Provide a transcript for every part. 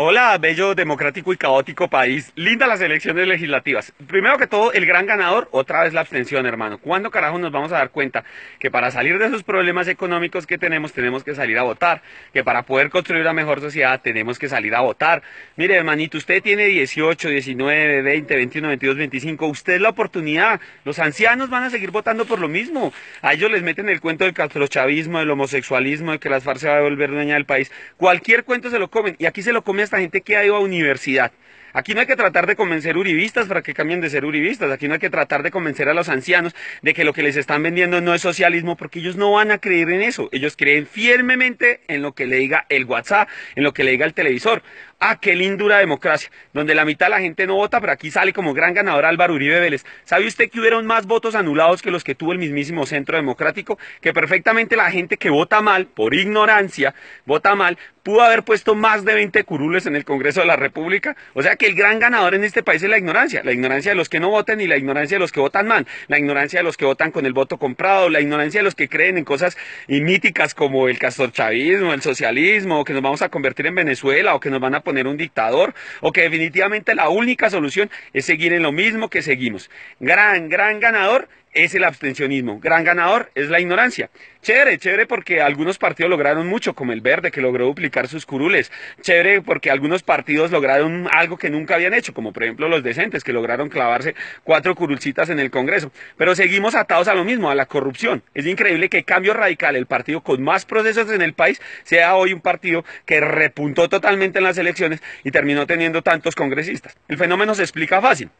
Hola, bello, democrático y caótico país. Linda las elecciones legislativas. Primero que todo, el gran ganador, otra vez la abstención, hermano. ¿Cuándo carajo nos vamos a dar cuenta que para salir de esos problemas económicos que tenemos, tenemos que salir a votar? Que para poder construir una mejor sociedad, tenemos que salir a votar. Mire, hermanito, usted tiene 18, 19, 20, 21, 22, 25. Usted es la oportunidad. Los ancianos van a seguir votando por lo mismo. A ellos les meten el cuento del castrochavismo, del homosexualismo, de que las FARC se va a volver dueña del país. Cualquier cuento se lo comen. Y aquí se lo come esta gente que ha ido a universidad. Aquí no hay que tratar de convencer uribistas para que cambien de ser uribistas. Aquí no hay que tratar de convencer a los ancianos de que lo que les están vendiendo no es socialismo, porque ellos no van a creer en eso. Ellos creen firmemente en lo que le diga el WhatsApp, en lo que le diga el televisor. Ah, qué lindura democracia, donde la mitad de la gente no vota, pero aquí sale como gran ganador Álvaro Uribe Vélez. ¿Sabe usted que hubieron más votos anulados que los que tuvo el mismísimo Centro Democrático? Que perfectamente la gente que vota mal, por ignorancia, vota mal, pudo haber puesto más de 20 curules en el Congreso de la República. O sea que el gran ganador en este país es la ignorancia. La ignorancia de los que no votan y la ignorancia de los que votan mal. La ignorancia de los que votan con el voto comprado. La ignorancia de los que creen en cosas míticas como el castorchavismo, el socialismo, o que nos vamos a convertir en Venezuela, o que nos van a poner un dictador, o que definitivamente la única solución es seguir en lo mismo que seguimos. Gran, gran ganador es el abstencionismo. Gran ganador es la ignorancia. Chévere, chévere porque algunos partidos lograron mucho, como el Verde, que logró duplicar sus curules. Chévere porque algunos partidos lograron algo que nunca habían hecho, como por ejemplo los decentes, que lograron clavarse cuatro curulcitas en el Congreso. Pero seguimos atados a lo mismo, a la corrupción. Es increíble que Cambio Radical, el partido con más procesos en el país, sea hoy un partido que repuntó totalmente en las elecciones y terminó teniendo tantos congresistas. El fenómeno se explica fácil.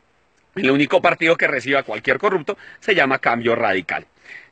El único partido que reciba cualquier corrupto se llama Cambio Radical.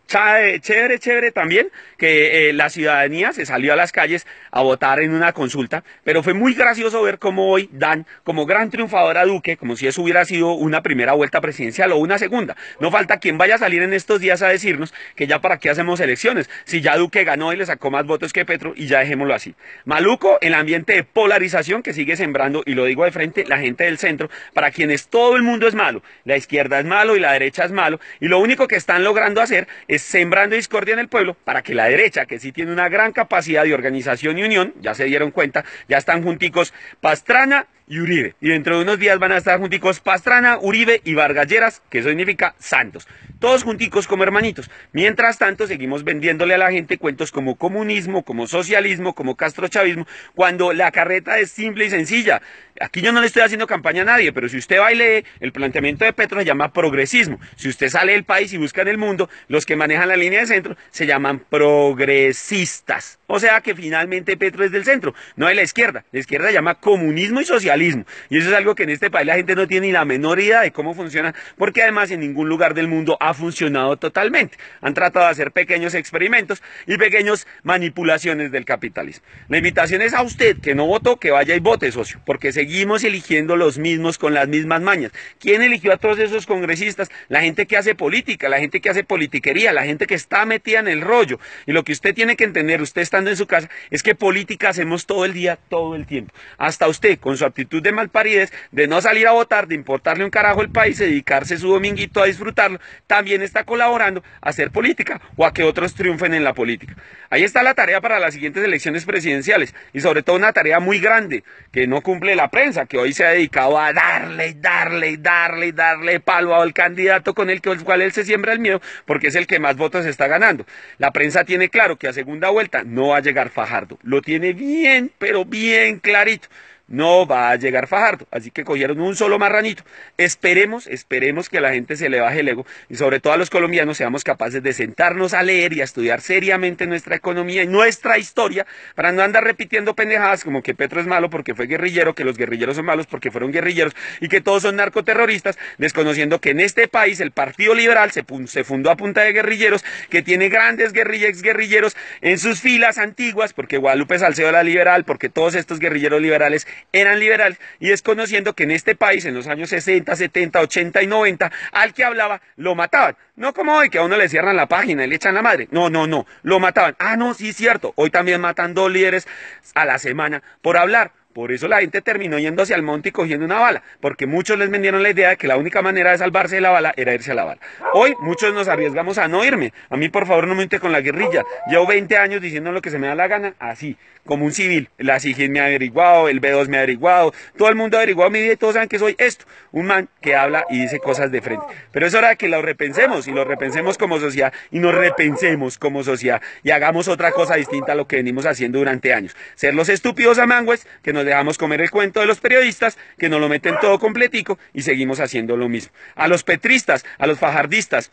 Chévere, chévere también que eh, la ciudadanía se salió a las calles a votar en una consulta, pero fue muy gracioso ver cómo hoy dan como gran triunfador a Duque, como si eso hubiera sido una primera vuelta presidencial o una segunda. No falta quien vaya a salir en estos días a decirnos que ya para qué hacemos elecciones, si ya Duque ganó y le sacó más votos que Petro y ya dejémoslo así. Maluco, el ambiente de polarización que sigue sembrando, y lo digo de frente, la gente del centro, para quienes todo el mundo es malo, la izquierda es malo y la derecha es malo, y lo único que están logrando hacer es sembrando discordia en el pueblo para que la derecha, que sí tiene una gran capacidad de organización y unión, ya se dieron cuenta, ya están junticos. Pastrana y Uribe. Y dentro de unos días van a estar junticos Pastrana, Uribe y Vargalleras, que eso significa santos. Todos junticos como hermanitos. Mientras tanto, seguimos vendiéndole a la gente cuentos como comunismo, como socialismo, como castrochavismo, cuando la carreta es simple y sencilla. Aquí yo no le estoy haciendo campaña a nadie, pero si usted va y lee, el planteamiento de Petro se llama progresismo. Si usted sale del país y busca en el mundo, los que manejan la línea de centro se llaman progresistas. O sea que finalmente Petro es del centro, no de la izquierda. La izquierda se llama comunismo y socialismo. Y eso es algo que en este país la gente no tiene ni la menor idea de cómo funciona, porque además en ningún lugar del mundo ha funcionado totalmente. Han tratado de hacer pequeños experimentos y pequeñas manipulaciones del capitalismo. La invitación es a usted que no votó, que vaya y vote, socio, porque seguimos eligiendo los mismos con las mismas mañas. ¿Quién eligió a todos esos congresistas? La gente que hace política, la gente que hace politiquería, la gente que está metida en el rollo. Y lo que usted tiene que entender, usted estando en su casa, es que política hacemos todo el día, todo el tiempo. Hasta usted, con su actitud de malparidez, de no salir a votar, de importarle un carajo el país, dedicarse su dominguito a disfrutarlo, también está colaborando a hacer política o a que otros triunfen en la política. Ahí está la tarea para las siguientes elecciones presidenciales y sobre todo una tarea muy grande que no cumple la prensa, que hoy se ha dedicado a darle, darle, darle, darle palo al candidato con el, el cual él se siembra el miedo porque es el que más votos está ganando. La prensa tiene claro que a segunda vuelta no va a llegar Fajardo. Lo tiene bien, pero bien clarito no va a llegar Fajardo. Así que cogieron un solo marranito. Esperemos, esperemos que a la gente se le baje el ego y sobre todo a los colombianos seamos capaces de sentarnos a leer y a estudiar seriamente nuestra economía y nuestra historia para no andar repitiendo pendejadas como que Petro es malo porque fue guerrillero, que los guerrilleros son malos porque fueron guerrilleros y que todos son narcoterroristas, desconociendo que en este país el Partido Liberal se, fundó a punta de guerrilleros, que tiene grandes guerrilleros guerrilleros en sus filas antiguas, porque Guadalupe Salcedo era liberal, porque todos estos guerrilleros liberales eran liberales y desconociendo que en este país en los años 60, 70, 80 y 90 al que hablaba lo mataban. No como hoy que a uno le cierran la página y le echan la madre. No, no, no, lo mataban. Ah, no, sí, cierto. Hoy también matan dos líderes a la semana por hablar Por eso la gente terminó yéndose al monte y cogiendo una bala, porque muchos les vendieron la idea de que la única manera de salvarse de la bala era irse a la bala. Hoy muchos nos arriesgamos a no irme. A mí, por favor, no me inte con la guerrilla. Llevo 20 años diciendo lo que se me da la gana, así, como un civil. La SIGIN me ha averiguado, el B2 me ha averiguado, todo el mundo ha averiguado mi vida y todos saben que soy esto, un man que habla y dice cosas de frente. Pero es hora de que lo repensemos y lo repensemos como sociedad y nos repensemos como sociedad y hagamos otra cosa distinta a lo que venimos haciendo durante años. Ser los estúpidos amangües que nos dejamos comer el cuento de los periodistas, que nos lo meten todo completico y seguimos haciendo lo mismo. A los petristas, a los fajardistas,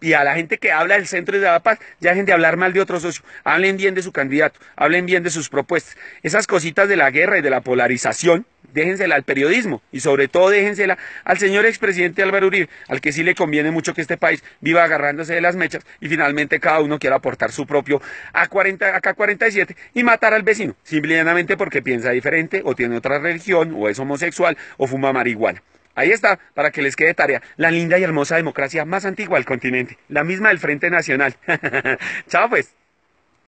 y a la gente que habla del centro de la paz, ya dejen de hablar mal de otro socio, hablen bien de su candidato, hablen bien de sus propuestas. Esas cositas de la guerra y de la polarización, déjensela al periodismo y sobre todo déjensela al señor expresidente Álvaro Uribe, al que sí le conviene mucho que este país viva agarrándose de las mechas y finalmente cada uno quiera aportar su propio A40, AK-47 y matar al vecino, simplemente porque piensa diferente o tiene otra religión o es homosexual o fuma marihuana. Ahí está, para que les quede tarea. La linda y hermosa democracia más antigua del continente. La misma del Frente Nacional. Chao pues.